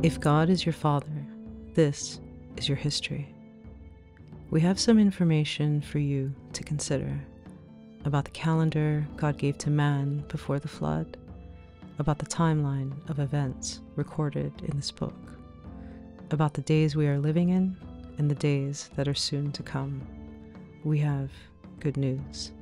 If God is your father, this is your history. We have some information for you to consider about the calendar God gave to man before the flood, about the timeline of events recorded in this book, about the days we are living in and the days that are soon to come. We have good news.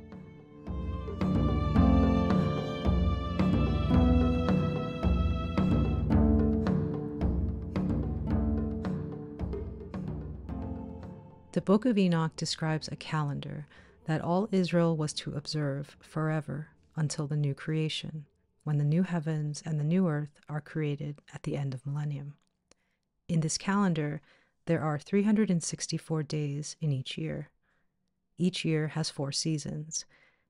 The Book of Enoch describes a calendar that all Israel was to observe forever until the new creation, when the new heavens and the new earth are created at the end of millennium. In this calendar, there are 364 days in each year. Each year has four seasons,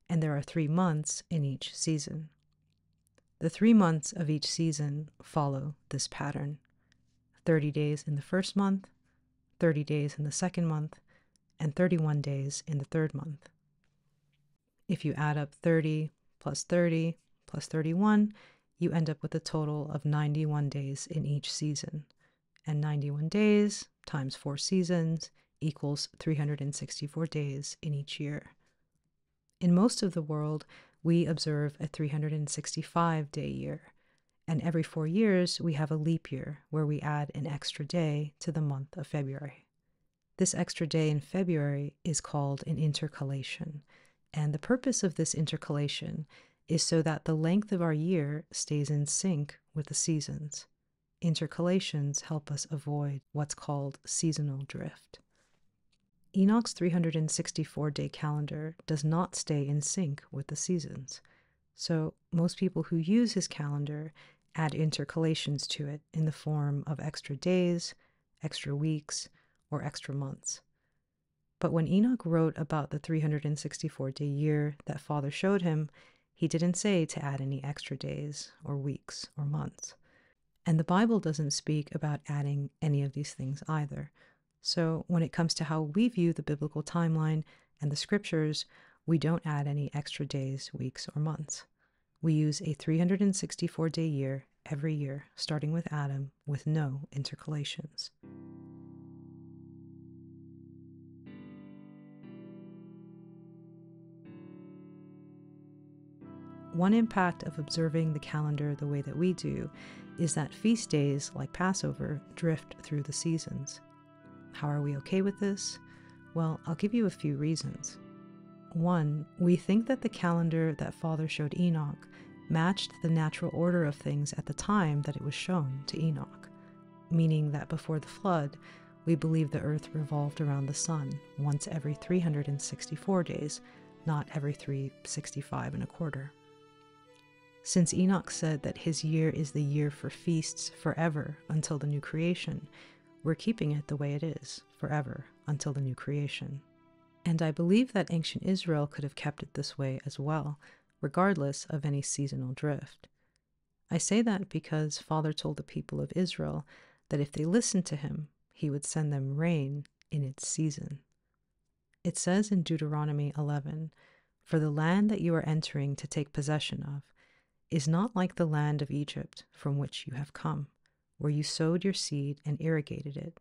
and there are three months in each season. The three months of each season follow this pattern 30 days in the first month, 30 days in the second month, and 31 days in the third month. If you add up 30 plus 30 plus 31, you end up with a total of 91 days in each season. And 91 days times four seasons equals 364 days in each year. In most of the world, we observe a 365 day year, and every four years we have a leap year where we add an extra day to the month of February. This extra day in February is called an intercalation, and the purpose of this intercalation is so that the length of our year stays in sync with the seasons. Intercalations help us avoid what's called seasonal drift. Enoch's 364 day calendar does not stay in sync with the seasons, so most people who use his calendar add intercalations to it in the form of extra days, extra weeks, or extra months. But when Enoch wrote about the 364 day year that Father showed him, he didn't say to add any extra days or weeks or months. And the Bible doesn't speak about adding any of these things either. So when it comes to how we view the biblical timeline and the scriptures, we don't add any extra days, weeks, or months. We use a 364 day year every year, starting with Adam, with no intercalations. One impact of observing the calendar the way that we do is that feast days, like Passover, drift through the seasons. How are we okay with this? Well, I'll give you a few reasons. One, we think that the calendar that Father showed Enoch matched the natural order of things at the time that it was shown to Enoch, meaning that before the flood, we believe the earth revolved around the sun once every 364 days, not every 365 and a quarter. Since Enoch said that his year is the year for feasts forever until the new creation, we're keeping it the way it is, forever until the new creation. And I believe that ancient Israel could have kept it this way as well, regardless of any seasonal drift. I say that because Father told the people of Israel that if they listened to him, he would send them rain in its season. It says in Deuteronomy 11 For the land that you are entering to take possession of is not like the land of Egypt from which you have come, where you sowed your seed and irrigated it,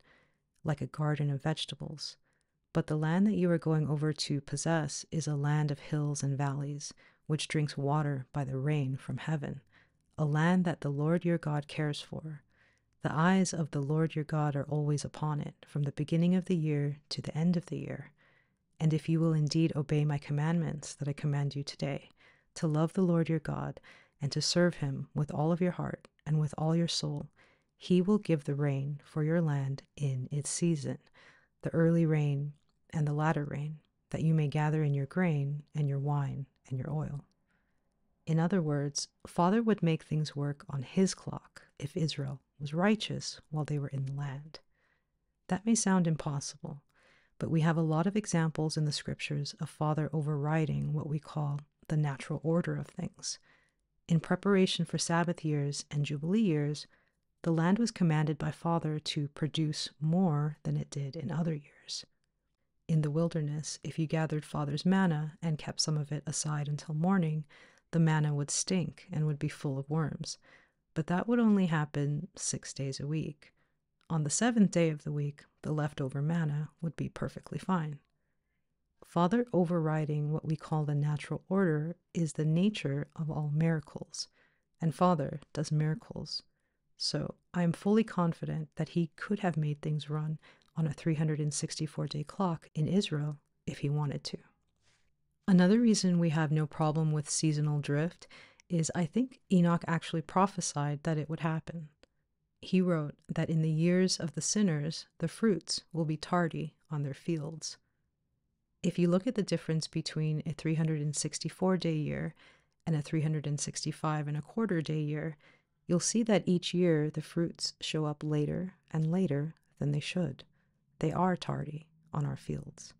like a garden of vegetables. But the land that you are going over to possess is a land of hills and valleys, which drinks water by the rain from heaven, a land that the Lord your God cares for. The eyes of the Lord your God are always upon it, from the beginning of the year to the end of the year. And if you will indeed obey my commandments that I command you today, to love the Lord your God, and to serve him with all of your heart and with all your soul, he will give the rain for your land in its season, the early rain and the latter rain, that you may gather in your grain and your wine and your oil. In other words, Father would make things work on his clock if Israel was righteous while they were in the land. That may sound impossible, but we have a lot of examples in the scriptures of Father overriding what we call the natural order of things. In preparation for Sabbath years and Jubilee years, the land was commanded by Father to produce more than it did in other years. In the wilderness, if you gathered Father's manna and kept some of it aside until morning, the manna would stink and would be full of worms. but that would only happen six days a week. On the seventh day of the week, the leftover manna would be perfectly fine. Father overriding what we call the natural order is the nature of all miracles, and Father does miracles. So I am fully confident that he could have made things run on a 364 day clock in Israel if he wanted to. Another reason we have no problem with seasonal drift is I think Enoch actually prophesied that it would happen. He wrote that in the years of the sinners, the fruits will be tardy on their fields. If you look at the difference between a 364 day year and a 365 and a quarter day year, you'll see that each year the fruits show up later and later than they should. They are tardy on our fields.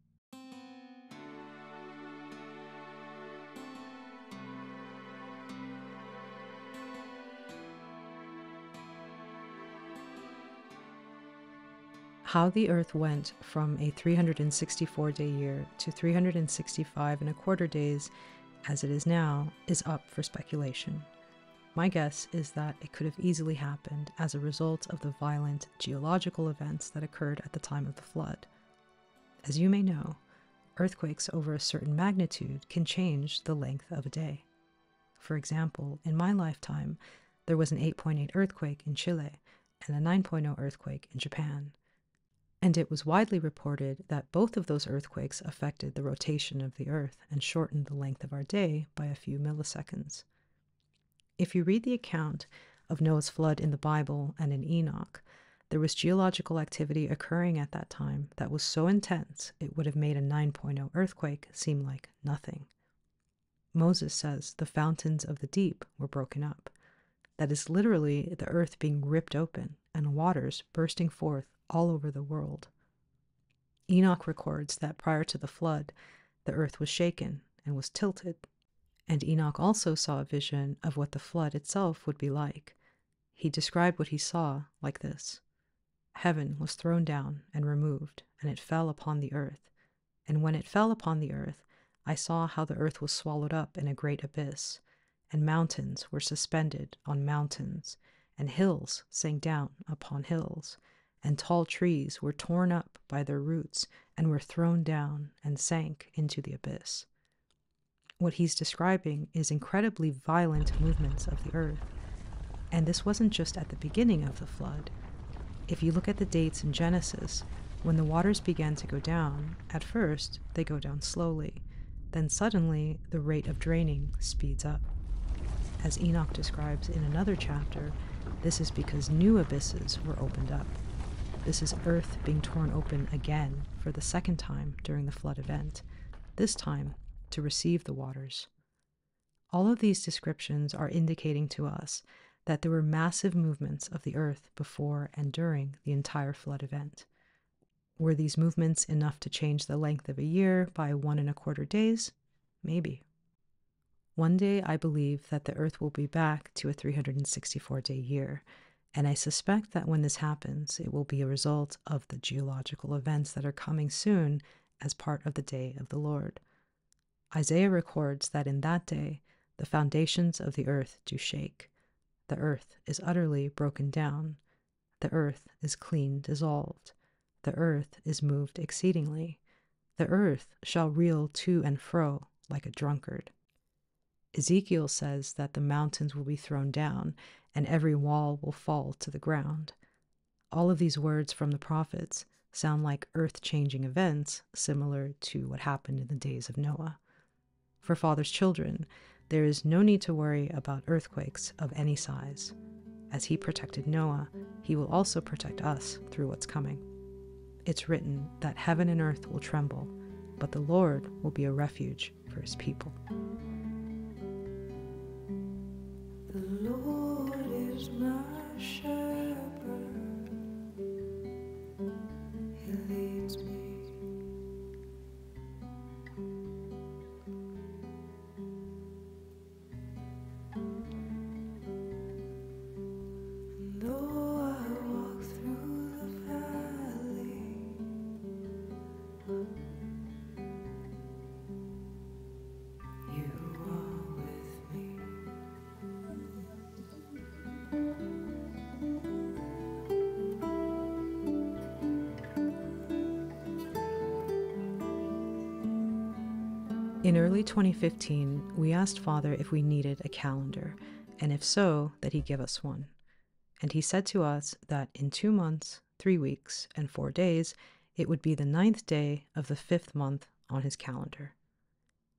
How the Earth went from a 364 day year to 365 and a quarter days as it is now is up for speculation. My guess is that it could have easily happened as a result of the violent geological events that occurred at the time of the flood. As you may know, earthquakes over a certain magnitude can change the length of a day. For example, in my lifetime, there was an 8.8 earthquake in Chile and a 9.0 earthquake in Japan and it was widely reported that both of those earthquakes affected the rotation of the Earth and shortened the length of our day by a few milliseconds. If you read the account of Noah's flood in the Bible and in Enoch, there was geological activity occurring at that time that was so intense it would have made a 9.0 earthquake seem like nothing. Moses says the fountains of the deep were broken up. That is literally the earth being ripped open and waters bursting forth all over the world. Enoch records that prior to the flood, the earth was shaken and was tilted. And Enoch also saw a vision of what the flood itself would be like. He described what he saw like this Heaven was thrown down and removed, and it fell upon the earth. And when it fell upon the earth, I saw how the earth was swallowed up in a great abyss, and mountains were suspended on mountains, and hills sank down upon hills, and tall trees were torn up by their roots and were thrown down and sank into the abyss. What he's describing is incredibly violent movements of the earth. And this wasn't just at the beginning of the flood. If you look at the dates in Genesis, when the waters began to go down, at first they go down slowly. Then suddenly the rate of draining speeds up. As Enoch describes in another chapter, this is because new abysses were opened up. This is Earth being torn open again for the second time during the flood event, this time to receive the waters. All of these descriptions are indicating to us that there were massive movements of the Earth before and during the entire flood event. Were these movements enough to change the length of a year by one and a quarter days? Maybe. One day I believe that the Earth will be back to a 364 day year, and I suspect that when this happens, it will be a result of the geological events that are coming soon as part of the day of the Lord. Isaiah records that in that day the foundations of the earth do shake. The earth is utterly broken down. The earth is clean dissolved. The earth is moved exceedingly. The earth shall reel to and fro like a drunkard. Ezekiel says that the mountains will be thrown down and every wall will fall to the ground. All of these words from the prophets sound like earth changing events similar to what happened in the days of Noah. For Father's children, there is no need to worry about earthquakes of any size. As he protected Noah, he will also protect us through what's coming. It's written that heaven and earth will tremble, but the Lord will be a refuge for his people. My In early 2015, we asked Father if we needed a calendar, and if so, that he give us one. And he said to us that in two months, three weeks, and four days, it would be the ninth day of the fifth month on his calendar.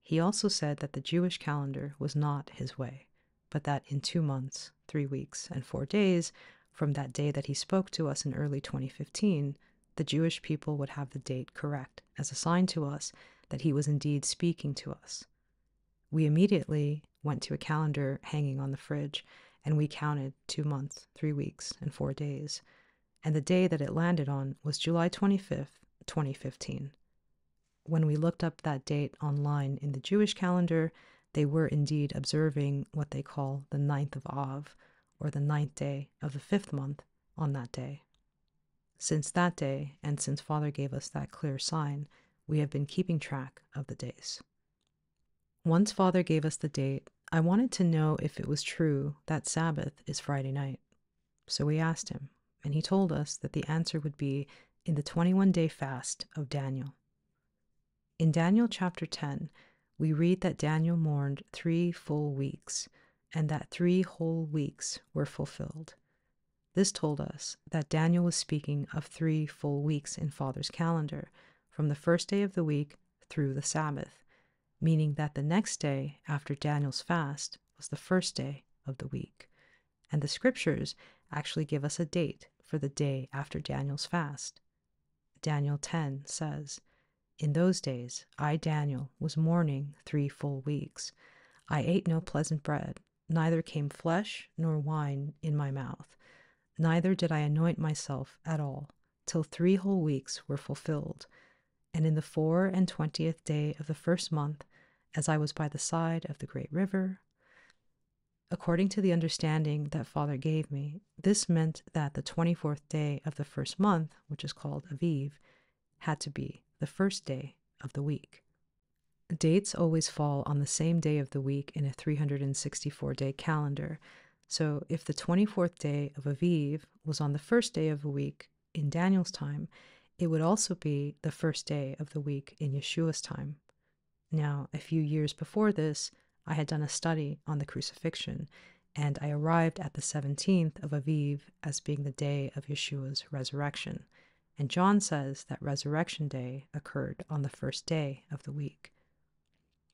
He also said that the Jewish calendar was not his way, but that in two months, three weeks, and four days, from that day that he spoke to us in early 2015, the Jewish people would have the date correct as a sign to us that he was indeed speaking to us. We immediately went to a calendar hanging on the fridge and we counted two months, three weeks, and four days. And the day that it landed on was July 25th, 2015. When we looked up that date online in the Jewish calendar, they were indeed observing what they call the ninth of Av, or the ninth day of the fifth month, on that day. Since that day, and since Father gave us that clear sign, we have been keeping track of the days. Once Father gave us the date, I wanted to know if it was true that Sabbath is Friday night. So we asked him, and he told us that the answer would be in the 21 day fast of Daniel. In Daniel chapter 10, we read that Daniel mourned three full weeks, and that three whole weeks were fulfilled. This told us that Daniel was speaking of three full weeks in Father's calendar, from the first day of the week through the Sabbath, meaning that the next day after Daniel's fast was the first day of the week. And the scriptures actually give us a date for the day after Daniel's fast. Daniel 10 says, In those days I, Daniel, was mourning three full weeks. I ate no pleasant bread, neither came flesh nor wine in my mouth, neither did I anoint myself at all, till three whole weeks were fulfilled. And in the four and twentieth day of the first month, as I was by the side of the great river, according to the understanding that Father gave me, this meant that the twenty fourth day of the first month, which is called Aviv, had to be the first day of the week. Dates always fall on the same day of the week in a 364 day calendar. So if the 24th day of Aviv was on the first day of a week in Daniel's time, it would also be the first day of the week in Yeshua's time. Now, a few years before this, I had done a study on the crucifixion, and I arrived at the 17th of Aviv as being the day of Yeshua's resurrection. And John says that Resurrection Day occurred on the first day of the week.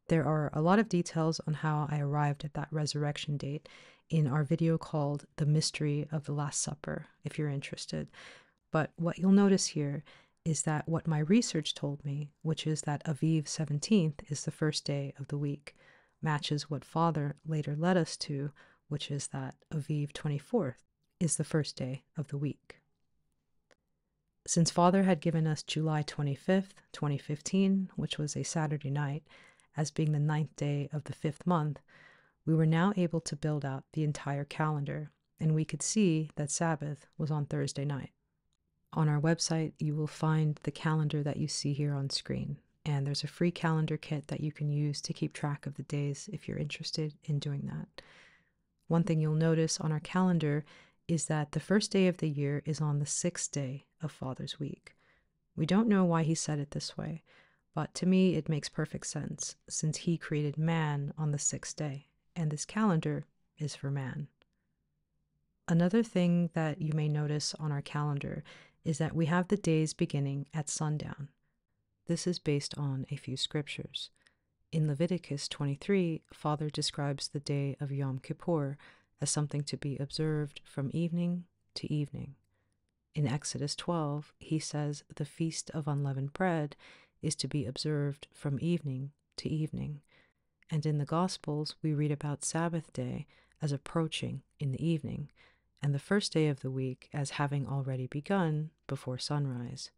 There are a lot of details on how I arrived at that resurrection date in our video called The Mystery of the Last Supper, if you're interested. But what you'll notice here is that what my research told me, which is that Aviv 17th is the first day of the week, matches what Father later led us to, which is that Aviv 24th is the first day of the week. Since Father had given us July 25th, 2015, which was a Saturday night, as being the ninth day of the fifth month, we were now able to build out the entire calendar, and we could see that Sabbath was on Thursday night. On our website, you will find the calendar that you see here on screen, and there's a free calendar kit that you can use to keep track of the days if you're interested in doing that. One thing you'll notice on our calendar is that the first day of the year is on the sixth day of Father's Week. We don't know why he said it this way, but to me, it makes perfect sense since he created man on the sixth day, and this calendar is for man. Another thing that you may notice on our calendar is that we have the days beginning at sundown. This is based on a few scriptures. In Leviticus 23, Father describes the day of Yom Kippur as something to be observed from evening to evening. In Exodus 12, he says the Feast of Unleavened Bread is to be observed from evening to evening. And in the Gospels, we read about Sabbath day as approaching in the evening, and the first day of the week as having already begun before sunrise.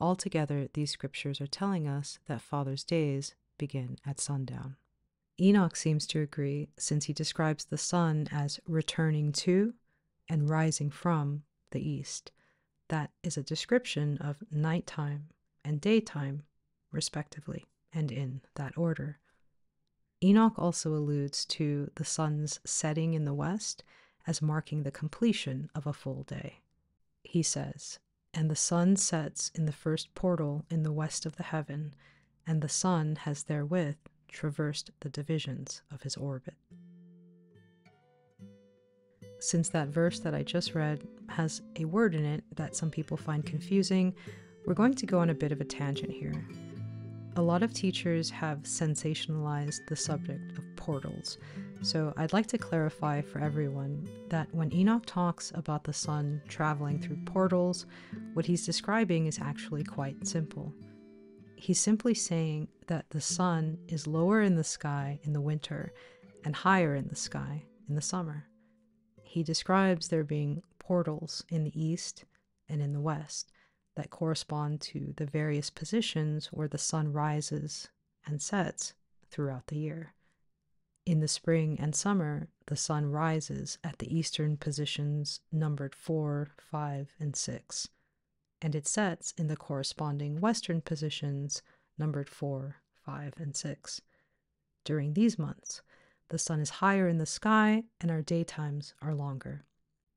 Altogether, these scriptures are telling us that Father's days begin at sundown. Enoch seems to agree since he describes the sun as returning to and rising from the east. That is a description of nighttime and daytime, respectively, and in that order. Enoch also alludes to the sun's setting in the west as marking the completion of a full day. He says, And the sun sets in the first portal in the west of the heaven, and the sun has therewith traversed the divisions of his orbit. Since that verse that I just read has a word in it that some people find confusing, we're going to go on a bit of a tangent here. A lot of teachers have sensationalized the subject of portals, so I'd like to clarify for everyone that when Enoch talks about the sun traveling through portals, what he's describing is actually quite simple. He's simply saying that the sun is lower in the sky in the winter and higher in the sky in the summer. He describes there being portals in the east and in the west that correspond to the various positions where the sun rises and sets throughout the year. In the spring and summer, the sun rises at the eastern positions numbered 4, 5, and 6, and it sets in the corresponding western positions numbered 4, 5, and 6. During these months, the sun is higher in the sky and our daytimes are longer.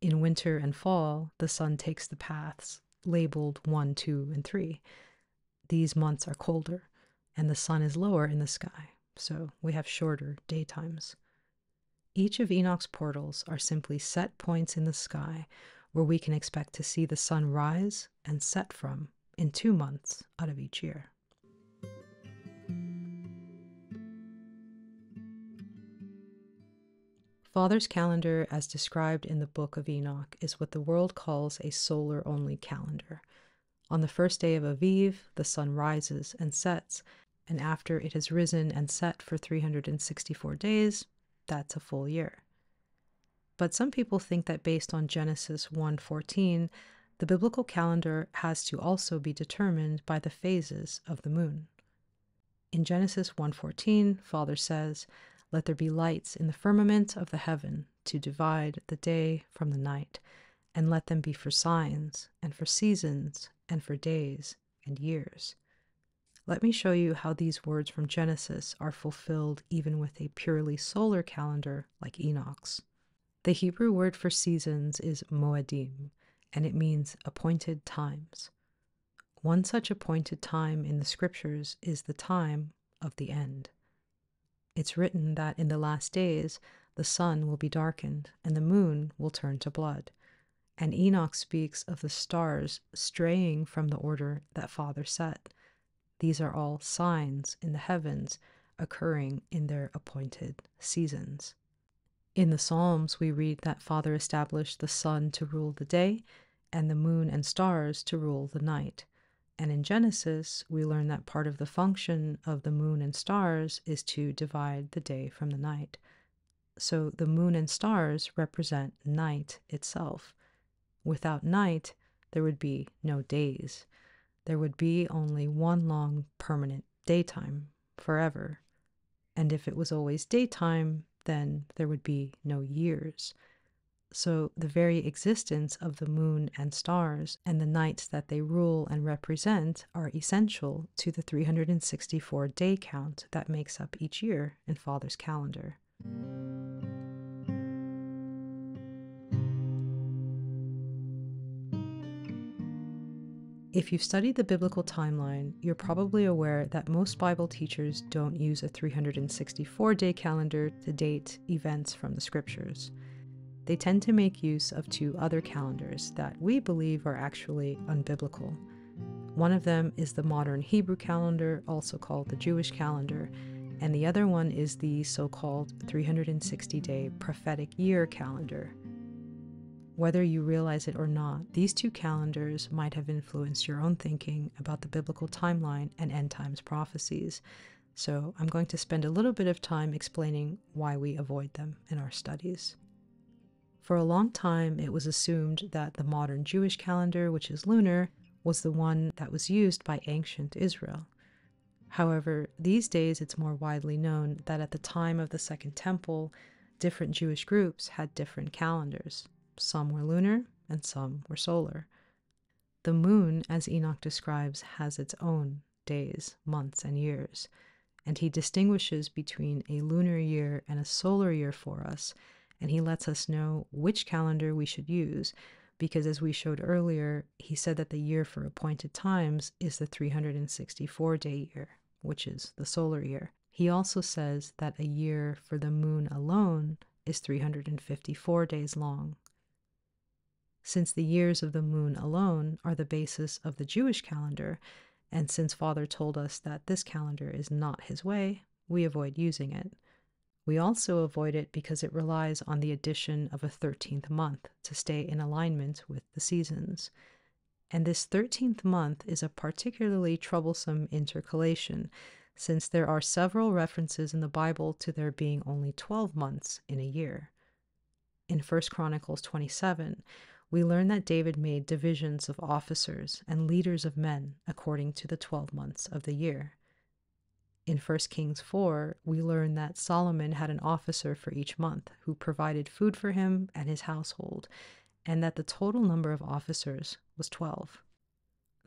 In winter and fall, the sun takes the paths labeled 1, 2, and 3. These months are colder, and the sun is lower in the sky, so we have shorter daytimes. Each of Enoch's portals are simply set points in the sky where we can expect to see the sun rise and set from in two months out of each year. Father's calendar, as described in the Book of Enoch, is what the world calls a solar only calendar. On the first day of Aviv, the sun rises and sets, and after it has risen and set for 364 days, that's a full year. But some people think that based on Genesis 1:14, the biblical calendar has to also be determined by the phases of the moon. In Genesis 1:14, Father says, let there be lights in the firmament of the heaven to divide the day from the night, and let them be for signs, and for seasons, and for days and years. Let me show you how these words from Genesis are fulfilled even with a purely solar calendar like Enoch's. The Hebrew word for seasons is moedim, and it means appointed times. One such appointed time in the scriptures is the time of the end. It's written that in the last days the sun will be darkened and the moon will turn to blood. And Enoch speaks of the stars straying from the order that Father set. These are all signs in the heavens occurring in their appointed seasons. In the Psalms, we read that Father established the sun to rule the day and the moon and stars to rule the night. And in Genesis, we learn that part of the function of the moon and stars is to divide the day from the night. So the moon and stars represent night itself. Without night, there would be no days. There would be only one long permanent daytime forever. And if it was always daytime, then there would be no years. So, the very existence of the moon and stars and the nights that they rule and represent are essential to the 364 day count that makes up each year in Father's calendar. If you've studied the biblical timeline, you're probably aware that most Bible teachers don't use a 364 day calendar to date events from the scriptures they tend to make use of two other calendars that we believe are actually unbiblical. One of them is the modern Hebrew calendar, also called the Jewish calendar, and the other one is the so called 360 day prophetic year calendar. Whether you realize it or not, these two calendars might have influenced your own thinking about the biblical timeline and end times prophecies. So, I'm going to spend a little bit of time explaining why we avoid them in our studies. For a long time, it was assumed that the modern Jewish calendar, which is lunar, was the one that was used by ancient Israel. However, these days it's more widely known that at the time of the Second Temple, different Jewish groups had different calendars. Some were lunar and some were solar. The moon, as Enoch describes, has its own days, months, and years, and he distinguishes between a lunar year and a solar year for us and he lets us know which calendar we should use because as we showed earlier, he said that the year for appointed times is the 364 day year, which is the solar year. He also says that a year for the moon alone is 354 days long. Since the years of the moon alone are the basis of the Jewish calendar, and since Father told us that this calendar is not his way, we avoid using it. We also avoid it because it relies on the addition of a 13th month to stay in alignment with the seasons. And this 13th month is a particularly troublesome intercalation, since there are several references in the Bible to there being only 12 months in a year. In 1 Chronicles 27, we learn that David made divisions of officers and leaders of men according to the 12 months of the year. In 1 Kings 4, we learn that Solomon had an officer for each month who provided food for him and his household, and that the total number of officers was 12.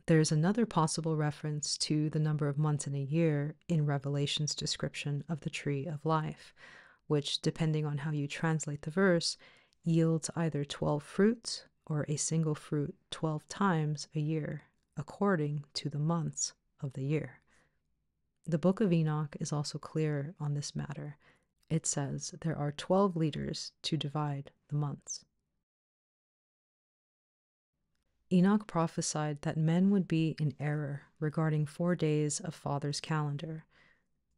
There's another possible reference to the number of months in a year in Revelation's description of the tree of life, which, depending on how you translate the verse, yields either 12 fruits or a single fruit 12 times a year, according to the months of the year. The book of Enoch is also clear on this matter. It says there are 12 leaders to divide the months. Enoch prophesied that men would be in error regarding four days of Father's calendar.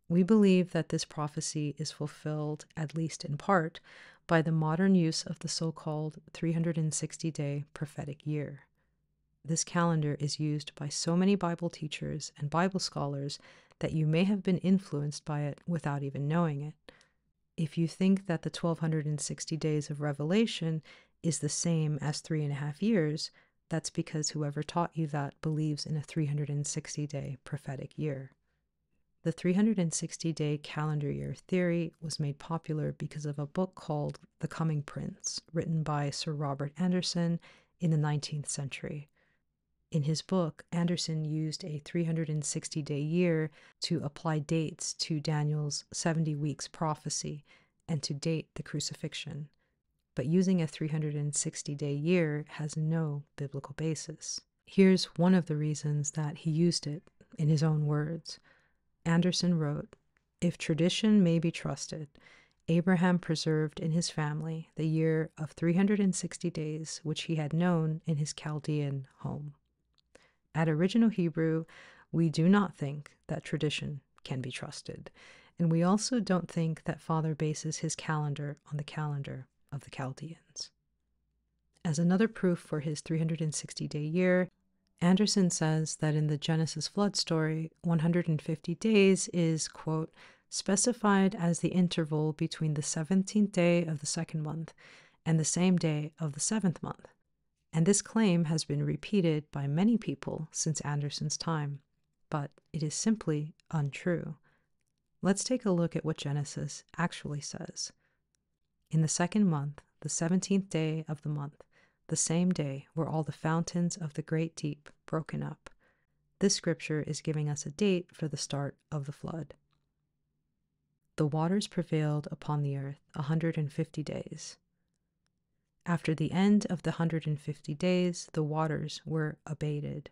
We believe that this prophecy is fulfilled, at least in part, by the modern use of the so called 360 day prophetic year. This calendar is used by so many Bible teachers and Bible scholars that you may have been influenced by it without even knowing it. If you think that the 1260 days of Revelation is the same as three and a half years, that's because whoever taught you that believes in a 360 day prophetic year. The 360 day calendar year theory was made popular because of a book called The Coming Prince, written by Sir Robert Anderson in the 19th century. In his book, Anderson used a 360 day year to apply dates to Daniel's 70 weeks prophecy and to date the crucifixion. But using a 360 day year has no biblical basis. Here's one of the reasons that he used it in his own words. Anderson wrote If tradition may be trusted, Abraham preserved in his family the year of 360 days which he had known in his Chaldean home. At Original Hebrew, we do not think that tradition can be trusted, and we also don't think that Father bases his calendar on the calendar of the Chaldeans. As another proof for his 360 day year, Anderson says that in the Genesis flood story, 150 days is, quote, specified as the interval between the 17th day of the second month and the same day of the seventh month and this claim has been repeated by many people since Anderson's time, but it is simply untrue. Let's take a look at what Genesis actually says. In the second month, the seventeenth day of the month, the same day were all the fountains of the great deep broken up. This scripture is giving us a date for the start of the flood. The waters prevailed upon the earth a hundred and fifty days. After the end of the 150 days, the waters were abated.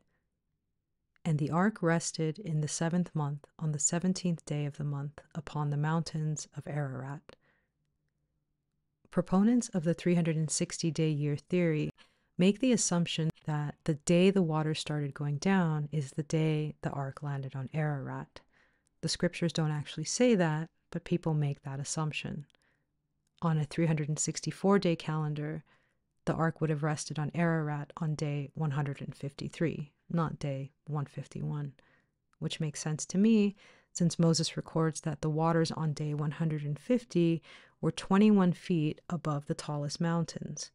And the ark rested in the seventh month on the seventeenth day of the month upon the mountains of Ararat. Proponents of the 360 day year theory make the assumption that the day the water started going down is the day the ark landed on Ararat. The scriptures don't actually say that, but people make that assumption on a 364 day calendar, the ark would have rested on Ararat on day 153, not day 151, which makes sense to me since Moses records that the waters on day 150 were 21 feet above the tallest mountains,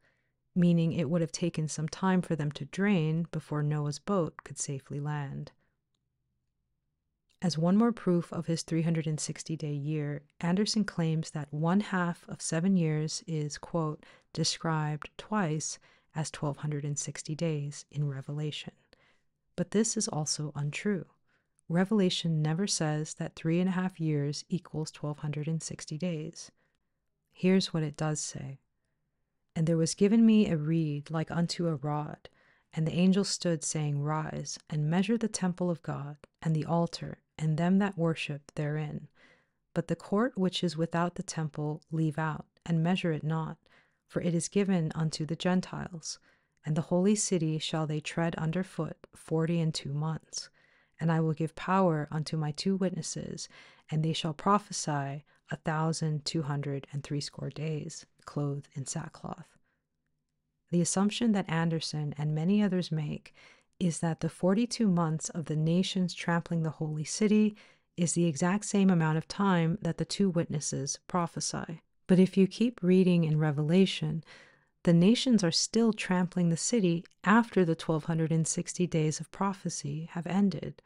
meaning it would have taken some time for them to drain before Noah's boat could safely land. As one more proof of his 360 day year, Anderson claims that one half of seven years is, quote, described twice as 1260 days in Revelation. But this is also untrue. Revelation never says that three and a half years equals 1260 days. Here's what it does say And there was given me a reed like unto a rod and the angel stood, saying, Rise, and measure the temple of God, and the altar, and them that worship therein. But the court which is without the temple leave out, and measure it not, for it is given unto the Gentiles. And the holy city shall they tread under foot forty and two months. And I will give power unto my two witnesses, and they shall prophesy a thousand two hundred and threescore days, clothed in sackcloth. The assumption that Anderson and many others make is that the 42 months of the nations trampling the holy city is the exact same amount of time that the two witnesses prophesy. But if you keep reading in Revelation, the nations are still trampling the city after the 1260 days of prophecy have ended.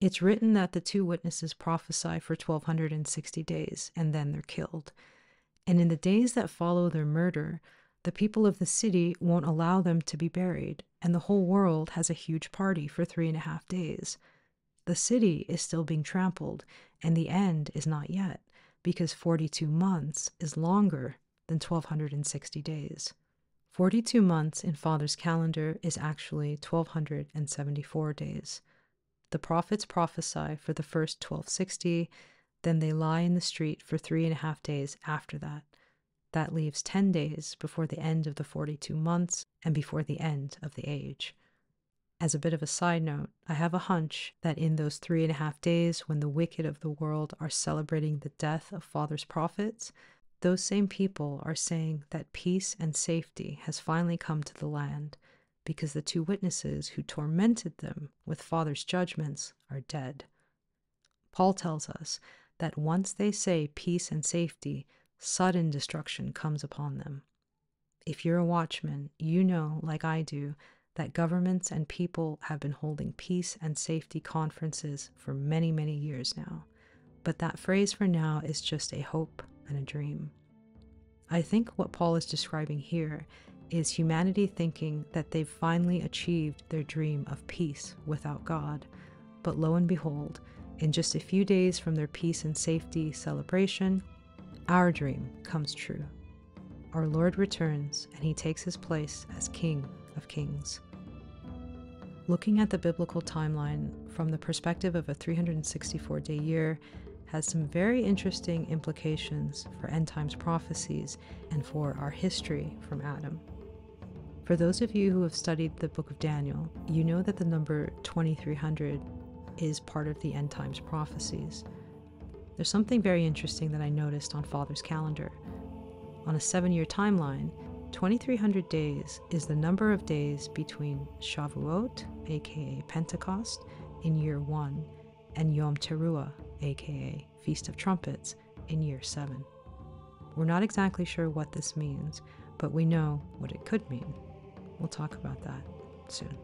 It's written that the two witnesses prophesy for 1260 days and then they're killed. And in the days that follow their murder, the people of the city won't allow them to be buried, and the whole world has a huge party for three and a half days. The city is still being trampled, and the end is not yet, because 42 months is longer than 1260 days. 42 months in Father's calendar is actually 1274 days. The prophets prophesy for the first 1260, then they lie in the street for three and a half days after that. That leaves 10 days before the end of the 42 months and before the end of the age. As a bit of a side note, I have a hunch that in those three and a half days when the wicked of the world are celebrating the death of Father's prophets, those same people are saying that peace and safety has finally come to the land because the two witnesses who tormented them with Father's judgments are dead. Paul tells us that once they say peace and safety, sudden destruction comes upon them. If you're a watchman, you know, like I do, that governments and people have been holding peace and safety conferences for many, many years now. But that phrase for now is just a hope and a dream. I think what Paul is describing here is humanity thinking that they've finally achieved their dream of peace without God. But lo and behold, in just a few days from their peace and safety celebration, our dream comes true. Our Lord returns and he takes his place as King of Kings. Looking at the biblical timeline from the perspective of a 364 day year has some very interesting implications for end times prophecies and for our history from Adam. For those of you who have studied the book of Daniel, you know that the number 2300 is part of the end times prophecies. There's something very interesting that I noticed on Father's calendar. On a seven year timeline, 2300 days is the number of days between Shavuot, aka Pentecost, in year one, and Yom Teruah, aka Feast of Trumpets, in year seven. We're not exactly sure what this means, but we know what it could mean. We'll talk about that soon.